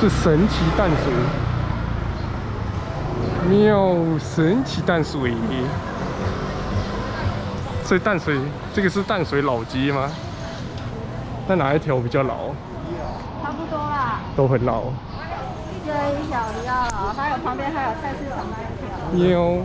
是神奇淡水，喵，神奇淡水。所以淡水这个是淡水老街吗？那哪一条比较老？差不多啦，都很老。这一条比较老，还有旁边还有菜市场那一条。喵。